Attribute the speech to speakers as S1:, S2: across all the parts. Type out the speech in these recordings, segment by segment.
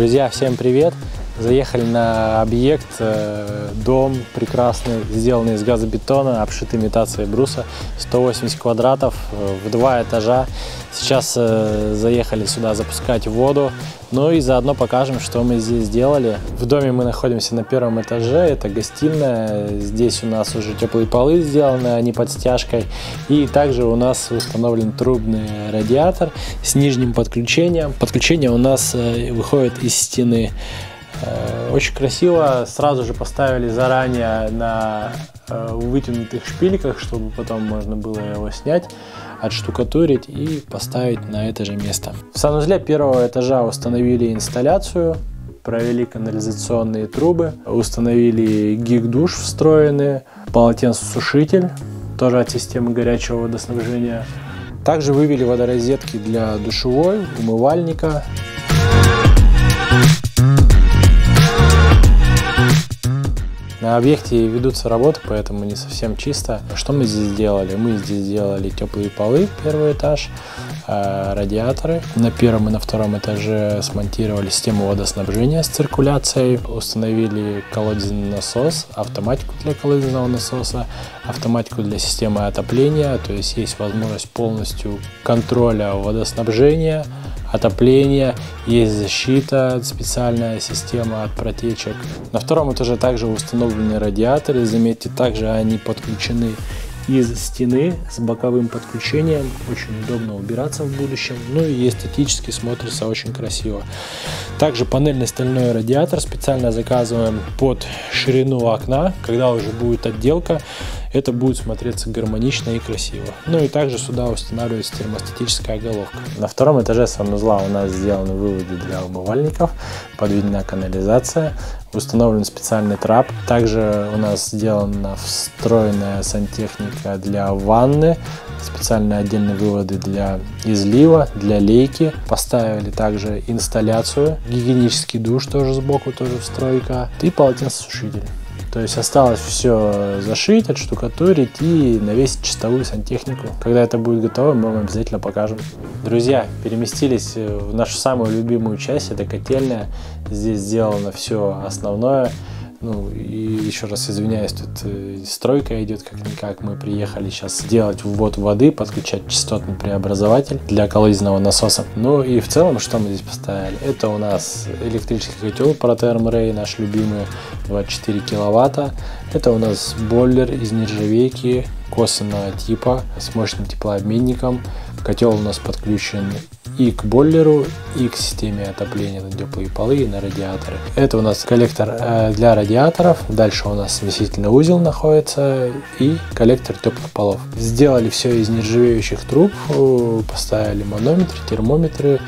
S1: Друзья, всем привет! Заехали на объект, э, дом прекрасный, сделанный из газобетона, обшитый имитацией бруса, 180 квадратов, э, в два этажа. Сейчас э, заехали сюда запускать воду, ну и заодно покажем, что мы здесь сделали. В доме мы находимся на первом этаже, это гостиная, здесь у нас уже теплые полы сделаны, они под стяжкой. И также у нас установлен трубный радиатор с нижним подключением. Подключение у нас выходит из стены. Э, очень красиво сразу же поставили заранее на э, вытянутых шпильках, чтобы потом можно было его снять, отштукатурить и поставить на это же место. В санузле первого этажа установили инсталляцию, провели канализационные трубы, установили гиг-душ встроенный, полотенцесушитель, тоже от системы горячего водоснабжения. Также вывели водорозетки для душевой, умывальника. На объекте ведутся работы, поэтому не совсем чисто. Что мы здесь сделали? Мы здесь сделали теплые полы, первый этаж, э, радиаторы. На первом и на втором этаже смонтировали систему водоснабжения с циркуляцией, установили колодезный насос, автоматику для колодезного насоса, автоматику для системы отопления, то есть есть возможность полностью контроля водоснабжения, отопление, есть защита, специальная система от протечек. На втором этаже также установлены радиаторы, заметьте, также они подключены из стены с боковым подключением. Очень удобно убираться в будущем. Ну и эстетически смотрится очень красиво. Также панельный стальной радиатор специально заказываем под ширину окна. Когда уже будет отделка, это будет смотреться гармонично и красиво. Ну и также сюда устанавливается термостатическая головка. На втором этаже санузла у нас сделаны выводы для умывальников, подведена канализация, установлен специальный трап. Также у нас сделана встроенная сантехника для ванны, специальные отдельные выводы для излива, для лейки. Поставили также инсталляцию, гигиенический душ тоже сбоку, тоже встройка и полотенцесушитель. То есть осталось все зашить, отштукатурить и навесить чистовую сантехнику. Когда это будет готово, мы вам обязательно покажем. Друзья, переместились в нашу самую любимую часть, это котельная. Здесь сделано все основное. Ну, и еще раз извиняюсь, тут э, стройка идет как-никак. Мы приехали сейчас делать ввод воды, подключать частотный преобразователь для колодезного насоса. Ну и в целом, что мы здесь поставили? Это у нас электрический котел Proterm Ray, наш любимый, 24 киловатта. Это у нас бойлер из нержавейки косвенного типа с мощным теплообменником. Котел у нас подключен и к бойлеру, и к системе отопления на теплые полы и на радиаторы. Это у нас коллектор э, для радиаторов. Дальше у нас смесительный узел находится и коллектор теплых полов. Сделали все из нержавеющих труб, поставили манометры, термометры,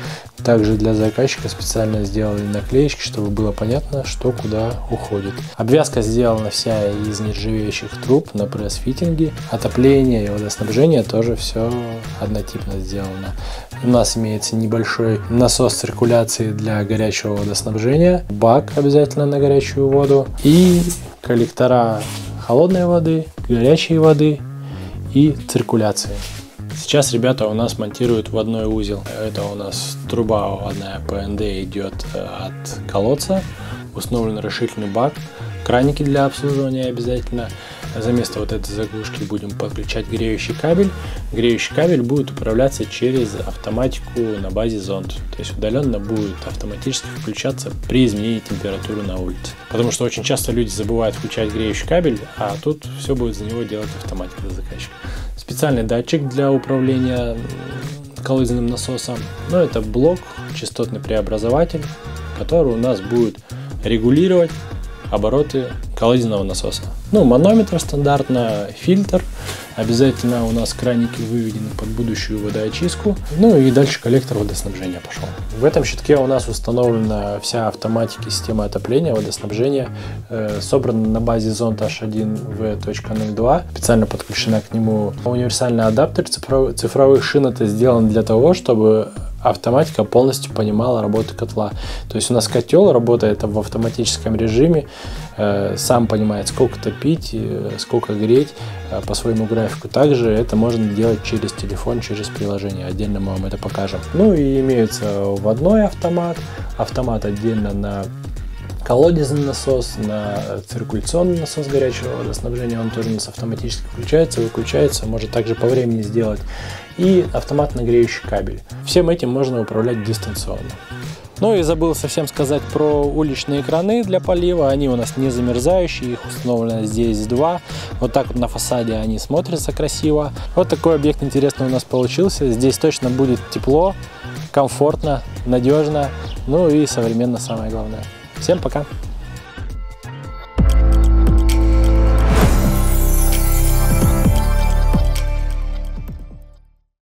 S1: также для заказчика специально сделали наклеечки, чтобы было понятно, что куда уходит. Обвязка сделана вся из нержавеющих труб на пресс-фитинге. Отопление и водоснабжение тоже все однотипно сделано. У нас имеется небольшой насос циркуляции для горячего водоснабжения, бак обязательно на горячую воду и коллектора холодной воды, горячей воды и циркуляции. Сейчас ребята у нас монтируют в одной узел. Это у нас труба одна ПНД идет от колодца, установлен расширительный бак, краники для обслуживания обязательно. За место вот этой заглушки будем подключать греющий кабель. Греющий кабель будет управляться через автоматику на базе зонд. То есть удаленно будет автоматически включаться при изменении температуры на улице. Потому что очень часто люди забывают включать греющий кабель, а тут все будет за него делать автоматика заказчика специальный датчик для управления колодезным насосом. Но это блок, частотный преобразователь, который у нас будет регулировать обороты колодезного насоса. Ну, манометр стандартно, фильтр. Обязательно у нас краники выведены под будущую водоочистку. Ну и дальше коллектор водоснабжения пошел. В этом щитке у нас установлена вся автоматика системы отопления, водоснабжения. Э, собрана на базе зонт H1V.02. Специально подключена к нему универсальный адаптер цифровых шин. Это сделано для того, чтобы автоматика полностью понимала работу котла. То есть у нас котел работает в автоматическом режиме, э, сам понимает, сколько топить, э, сколько греть э, по своему графику. Также это можно делать через телефон, через приложение. Отдельно мы вам это покажем. Ну и имеется вводной автомат, автомат отдельно на колодезный насос, на циркуляционный насос горячего водоснабжения, он тоже у нас автоматически включается, выключается, может также по времени сделать, и автомат нагреющий кабель. Всем этим можно управлять дистанционно. Ну и забыл совсем сказать про уличные краны для полива. Они у нас не замерзающие, их установлено здесь два. Вот так вот на фасаде они смотрятся красиво. Вот такой объект интересный у нас получился. Здесь точно будет тепло, комфортно, надежно, ну и современно самое главное. Всем пока!